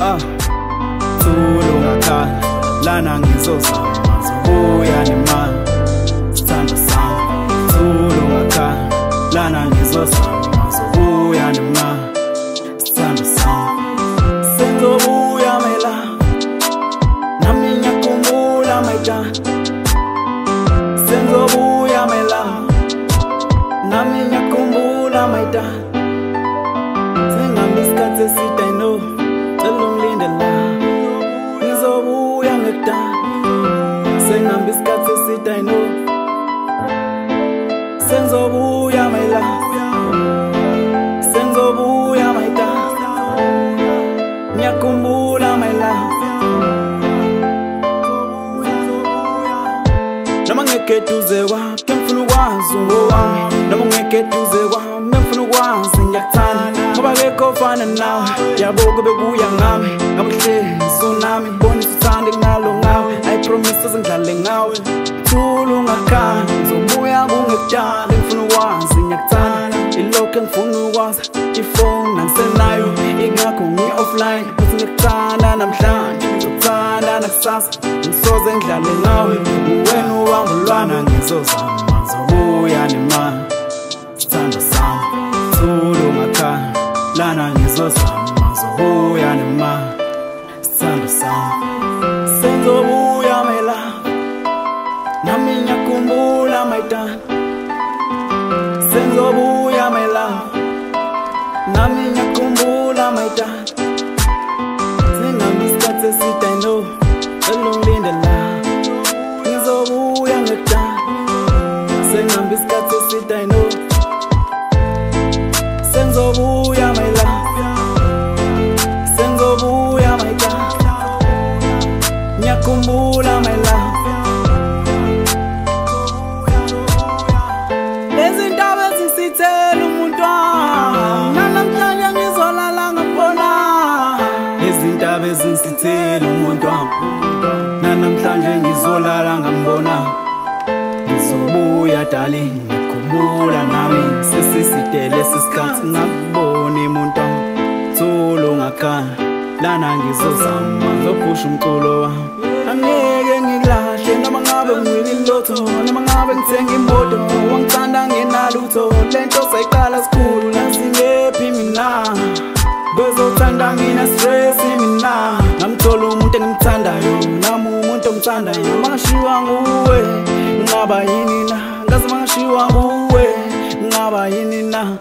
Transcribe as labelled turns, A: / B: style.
A: ah. Thulu ngakhala lana ngizozama zobuya nemali sithanda sami Thulu lana ngizozama zobuya nemali sithanda sami Senzobuya mela nami ngiyakhumbula Senzobuya mela nami ngiyakhumbula maitana Sengambi isikhathi eside I know Ngizobuya ngekudala Sengambi isikhathi eside I sengizobuya Senzobuya sengizobuya mayida Ngiyakhumbula my love Noma ngeke eduze kwakhe ngifuna ukwazi ungowami Noma ngeke eduze kwami ngifuna ukwazi ngiyakuthanda Ngoba kekho nawe, Yabo kube kuya ngami. Ngabe kuhlezi unami Bonisa uthande kunalo ngawe I promise uzingidlale ngawe. Thula ungakhala Ngizobuya kungekujala ngifuna ukwazi, ngiyakuthanda. Ilokhu engifuna ukwazi Ifone angisenayo Ingakho ngi-offline, Futhi ngikuthanda namhlanje. Ngizokuthanda nakusasa, Ngisoze ngidlale ngawe. Uwena uhambo lwana ngizozama, Ngizobuya Lana ngizozama Ngizobuya Sithando sami. Senzobuya mela. Nami ngiyakhumbula, my Senzobuya my Nami ngiyakhumbula, my darling. Isikhathi eside I know la. Ngizobuya ngekudala Sengambi isikhathi eside I Niña, akhumbula izindaba ezinsithela umuntu wami nanamhlanje ngizolala ngambona ngizobuya darling ngikhumbula nami sesisidele sesikhathi ngakubona umuntu wami thula ungakhala lana ngizozama Ngizophusha umculo wami. Angeke ngikulahle noma ngabe ngiwini lotho Noma ngabe ngithenga imoto Wangithanda ngenalutho Lento sayiqala sikhulu Nasingephi mina? Bezothanda mina stress mina. Ngamthola umuntu engimthandayo Nami umuntu ongithandayo Mangashiwa nguwe Ngaba yini na? Ngazi mangashiwa nguwe Ngaba yini na